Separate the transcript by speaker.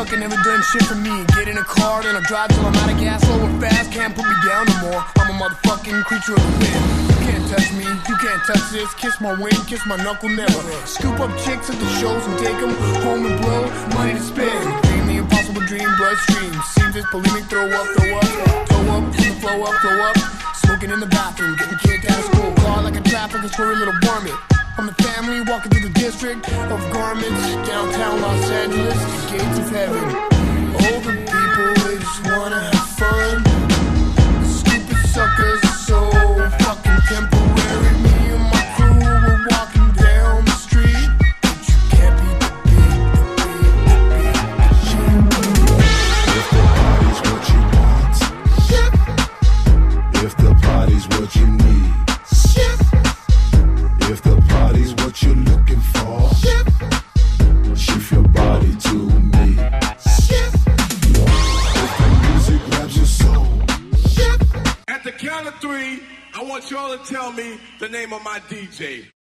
Speaker 1: sucker never done shit for me. Get in a car, then I drive till I'm out of gas, slow and fast. Can't put me down no more. I'm a motherfucking creature of the wind. You can't touch me, you can't touch this. Kiss my wing, kiss my knuckle, never. Scoop up chicks at the shows and take 'em home and blow money to spend. Dream the impossible dream, bloodstream. Seems this, believe me, throw up, throw up, throw up, throw up, throw up. Throw up. Smoking in the bathroom, getting kicked out of school. Car like a traffic, a little varmint. I'm a family walking through the district of garments, downtown Los Angeles, the gates of heaven.
Speaker 2: Party's what you need, if the party's what you're looking for, shift your body to me. If the music grabs your soul,
Speaker 3: At the count of three, I want y'all to tell me the name of my DJ.